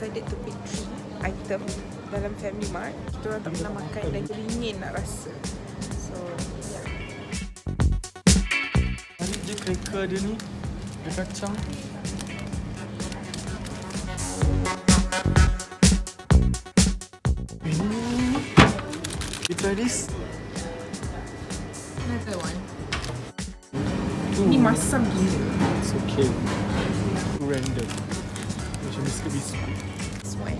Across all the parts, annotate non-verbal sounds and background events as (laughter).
decided to pick three item dalam Family Mart. Kita orang tak pernah makan dan teringin nak rasa. So, yeah. Hari je cracker dia ni. Dia kacang. You try this? Another one. Ooh. Ni masam gila. It's okay. Random. This one.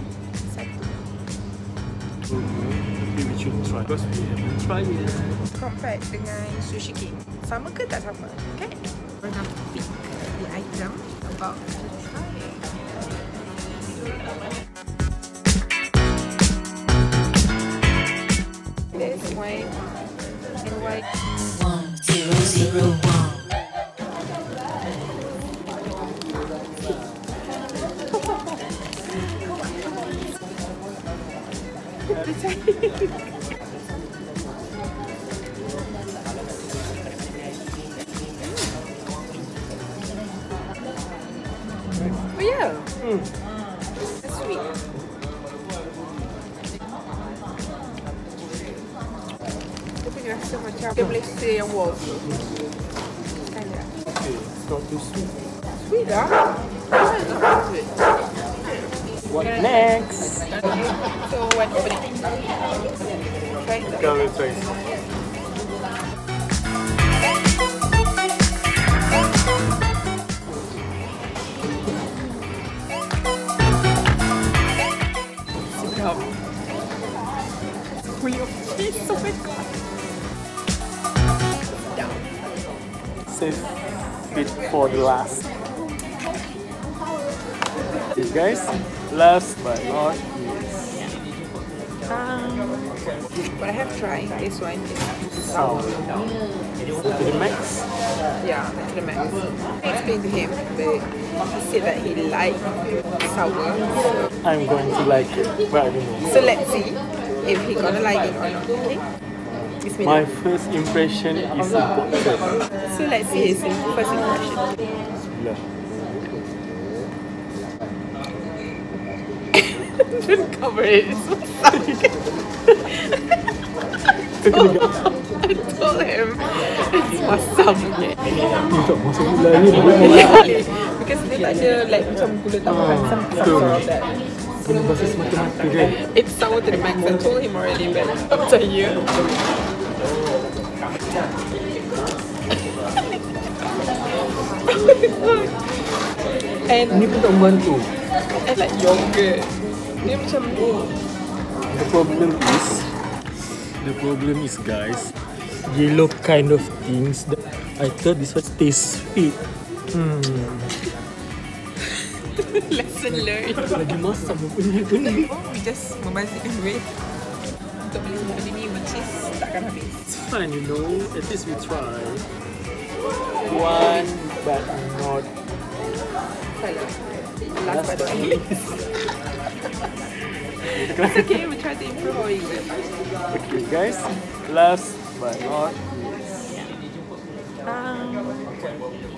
Satu. Oh, maybe we should try. Because we haven't tried yet. Compared dengan sushi king. Sama ke tak sama? Kan? We're gonna pick the item about to. This one and white. Oh yeah. Hmm. That's sweet. Dia punya rasa macam dia boleh say yang waffle. Kan it's not too sweet. Sweet Save it for the last. Okay, guys, last but not least, Um, what I have tried this one is oh, sour. sour. So to the max. Yeah, to the max. I explained to him, but he said that he liked sour. So, I'm going to like it, but I don't know. so let's see if he gonna like it or not. Okay. My first impression is important. So let's see his first impression. Bismillah. Don't cover it. It's so sucky. I told him it's masam. Tak masuk gula ni. Really? Because dia tak ada like macam gula tambahan some sort of that. Kena basuh semata-mata kan. It's sour to the max. I told him already, but after a year. and Ini pun tak membantu. and like yogurt. Dia macam The problem is, the problem is guys, yellow kind of things that I thought this was taste sweet. Hmm. (laughs) lesson learned. Lagi masam apa ni benda. We just membazirkan duit untuk beli semua benda ni which is takkan habis. It's fine you know. At least we try. One, but not. Salah. Last but not least. It's okay, we try to improve our English. Okay, guys. Last but not least. Um,